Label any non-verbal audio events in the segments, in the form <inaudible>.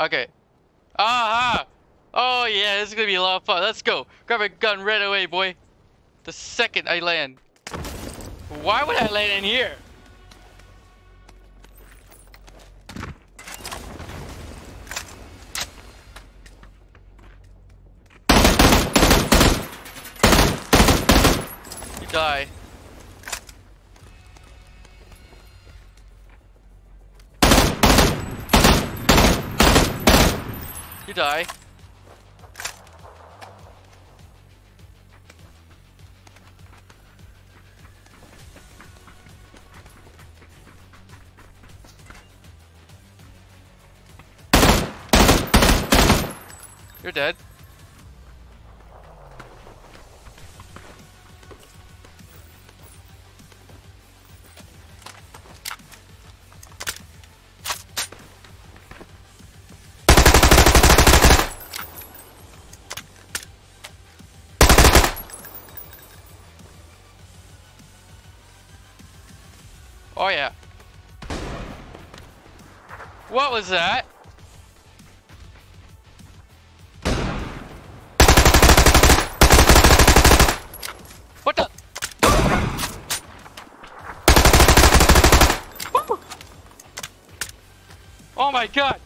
Okay. Aha! Oh yeah, this is gonna be a lot of fun. Let's go. Grab a gun right away, boy. The second I land. Why would I land in here? You die. You die. Oh yeah. What was that? What the? Oh my god!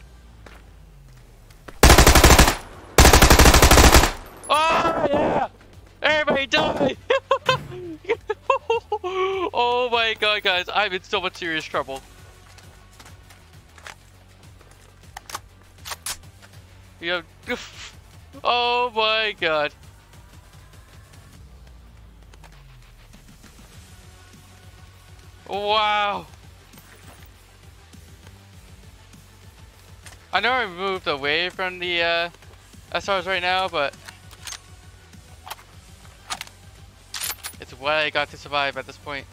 Oh yeah! Everybody die! oh my god, guys, I'm in so much serious trouble. You have, <laughs> oh my god. Wow. I know I moved away from the uh, SRs right now, but it's what I got to survive at this point.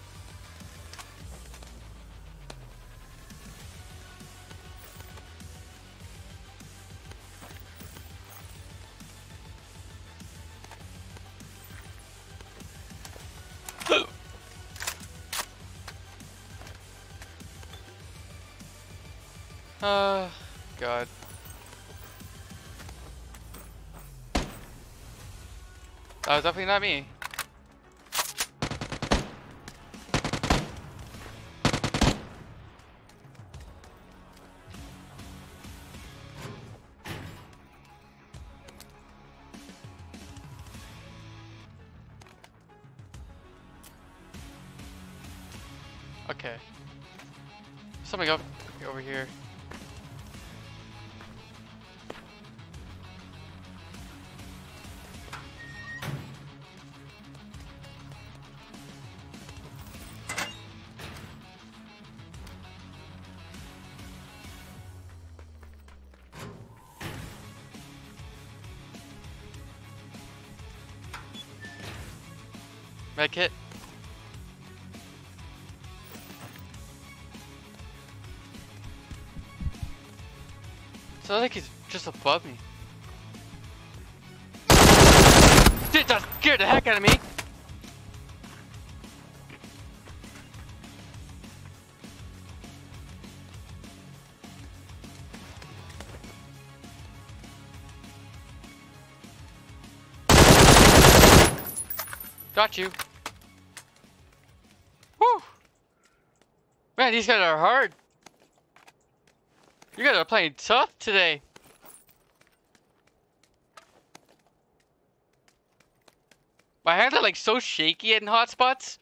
God. Oh, that was definitely not me. Okay. Something up over here. Medkit. So like he's just above me. Dude, that scared the heck out of me. Got you. Man, these guys are hard. You guys are playing tough today. My hands are like so shaky in hot spots.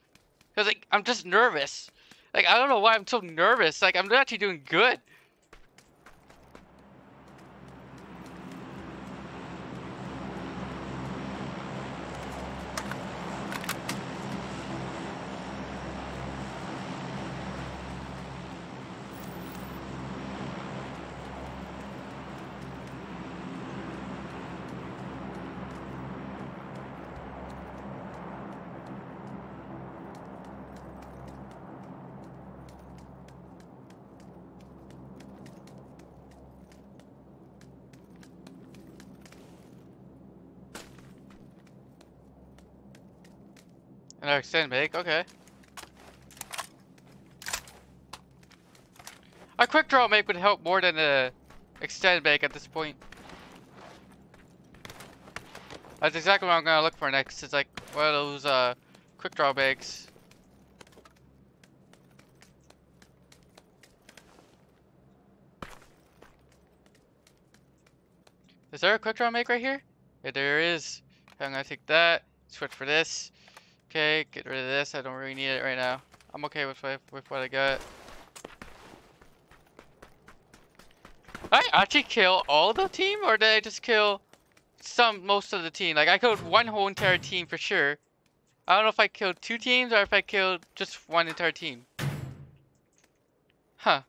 Cause like I'm just nervous. Like I don't know why I'm so nervous. Like I'm actually doing good. Another extend mag, okay. A quick draw mag would help more than a extend mag at this point. That's exactly what I'm gonna look for next. It's like one of those uh, quick draw mags. Is there a quick draw mag right here? Yeah, there is. I'm gonna take that. Switch for this. Okay, get rid of this. I don't really need it right now. I'm okay with with what I got. I actually kill all the team, or did I just kill some, most of the team? Like I killed one whole entire team for sure. I don't know if I killed two teams or if I killed just one entire team. Huh.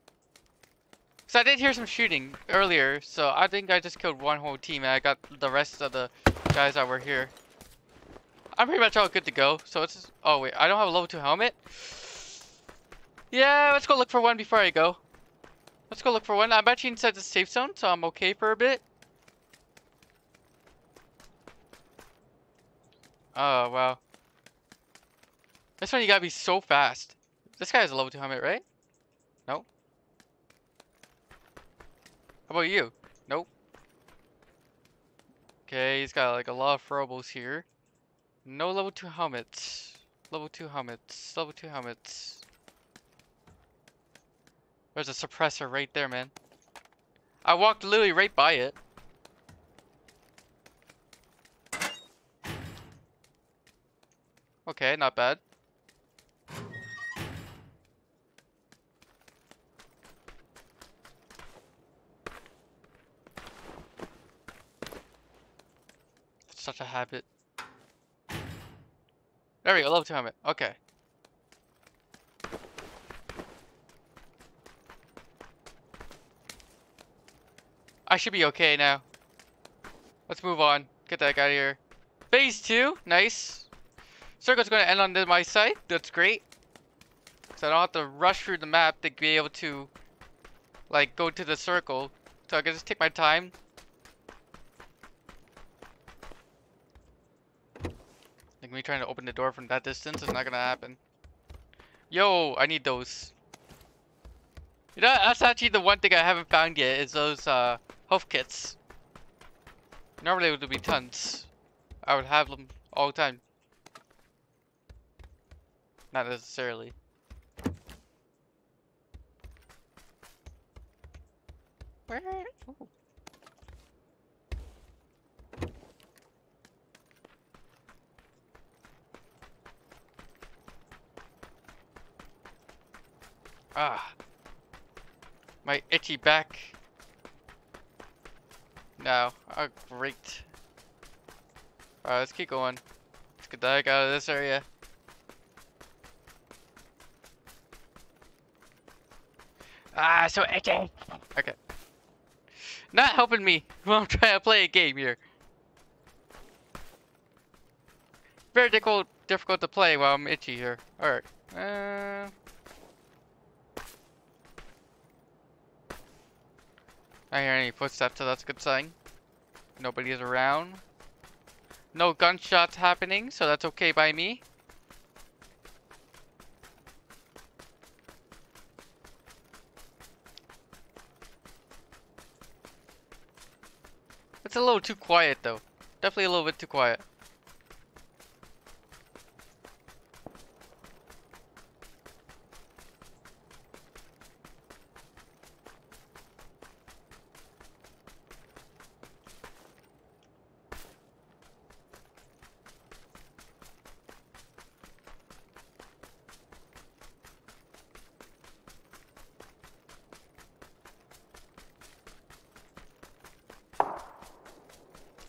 So I did hear some shooting earlier, so I think I just killed one whole team and I got the rest of the guys that were here. I'm pretty much all good to go. So it's just, oh wait, I don't have a level 2 helmet. Yeah, let's go look for one before I go. Let's go look for one. I'm actually inside the safe zone, so I'm okay for a bit. Oh, wow. This one you gotta be so fast. This guy has a level 2 helmet, right? No? How about you? Nope. Okay, he's got like a lot of throwables here. No level 2 helmets. Level 2 helmets. Level 2 helmets. There's a suppressor right there, man. I walked literally right by it. Okay, not bad. such a habit. There we go, level 2 helmet. Okay. I should be okay now. Let's move on. Get that guy out of here. Phase 2. Nice. Circle's going to end on my side. That's great. So I don't have to rush through the map to be able to, like, go to the circle. So I can just take my time. Like me trying to open the door from that distance is not gonna happen. Yo, I need those. You know, that's actually the one thing I haven't found yet is those uh, health kits. Normally it would be tons. I would have them all the time. Not necessarily. Where? Ooh. Ah. My itchy back. No. Oh, great. Alright, let's keep going. Let's get the heck out of this area. Ah, so itchy! Okay. Not helping me while <laughs> I'm trying to play a game here. Very difficult, difficult to play while I'm itchy here. Alright. Uh... I hear any footsteps, so that's a good sign. Nobody is around. No gunshots happening, so that's okay by me. It's a little too quiet though. Definitely a little bit too quiet.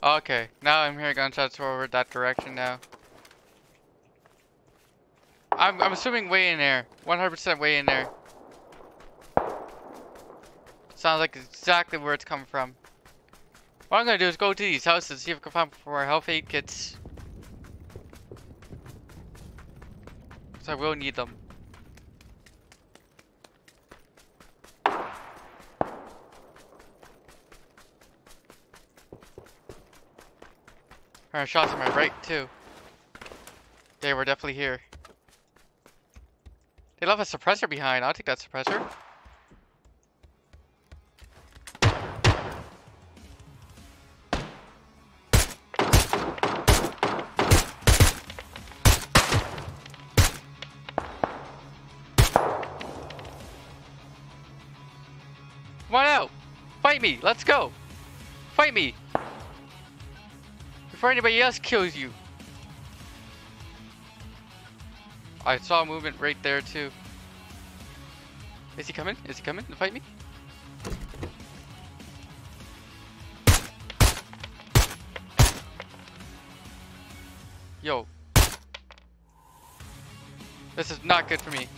Okay, now I'm hearing gunshots over that direction now. I'm, I'm assuming way in there. 100% way in there. Sounds like exactly where it's coming from. What I'm gonna do is go to these houses, and see if I can find more health aid kits. So I will need them. Our shots on my right too. They were definitely here. They left a suppressor behind. I'll take that suppressor. Come on out! Fight me! Let's go! Fight me! Before anybody else kills you. I saw movement right there too. Is he coming? Is he coming to fight me? Yo. This is not good for me.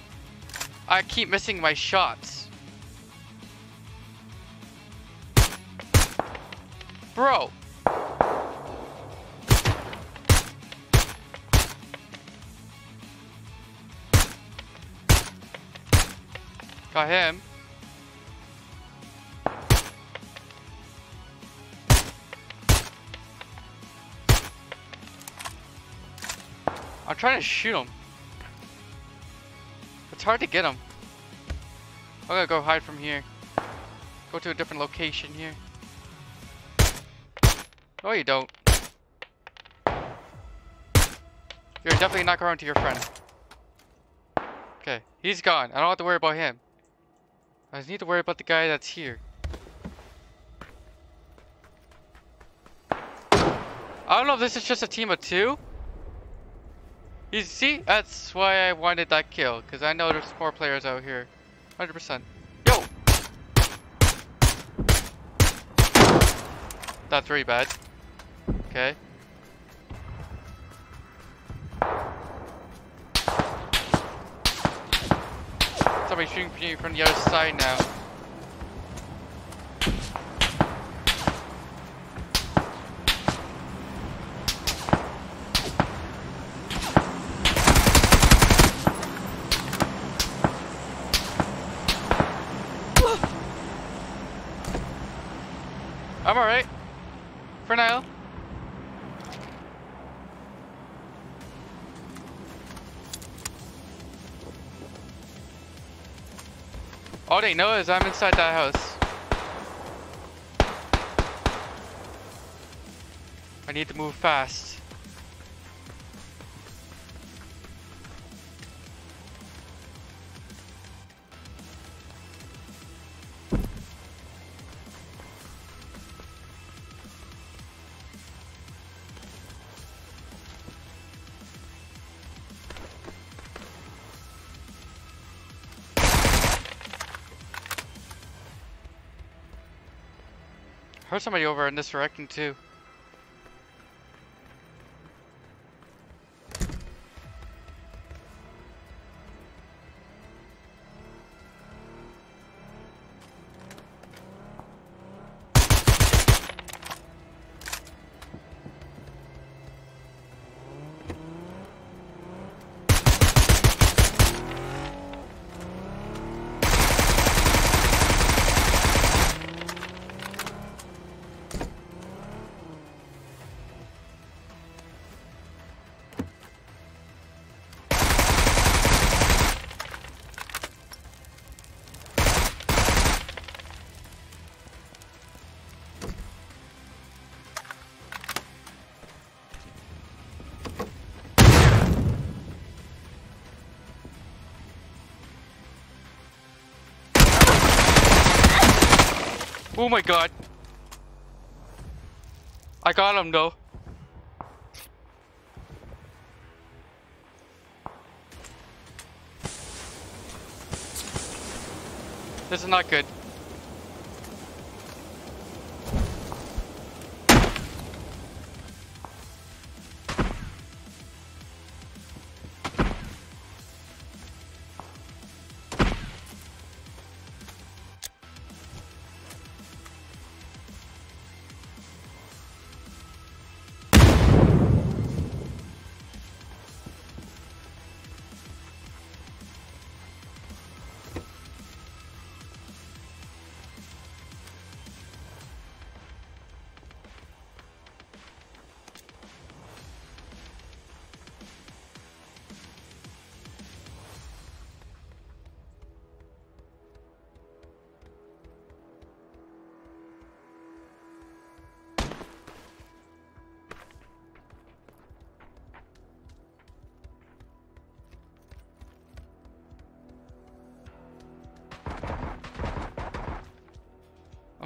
I keep missing my shots. Bro. Got him. I'm trying to shoot him. It's hard to get him. I'm gonna go hide from here. Go to a different location here. No, you don't. You're definitely not going to your friend. Okay, he's gone. I don't have to worry about him. I just need to worry about the guy that's here. I don't know if this is just a team of two. You see, that's why I wanted that kill, because I know there's more players out here. 100%. Yo! That's really bad. Okay. Somebody shooting me from the other side now. I'm alright. For now. All they know is I'm inside that house. I need to move fast. Heard somebody over in this direction too. Oh my god. I got him though. This is not good.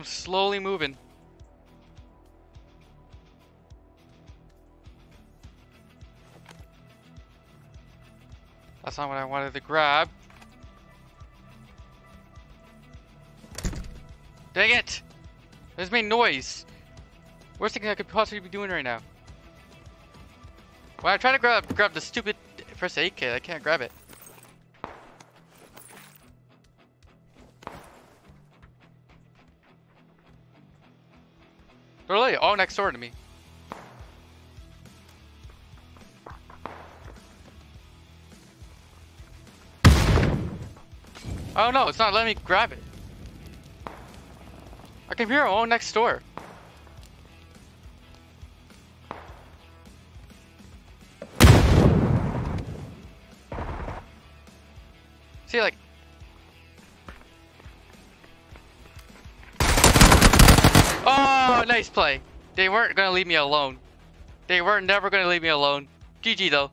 Slowly moving. That's not what I wanted to grab. Dang it! There's made noise. Worst thing I could possibly be doing right now. When I'm trying to grab grab the stupid first aid kit, I can't grab it. They're literally all oh, next door to me. Oh no, it's not letting me grab it. I can hear them oh, all next door. See, like... Oh, nice play. They weren't gonna leave me alone. They weren't never gonna leave me alone. GG though.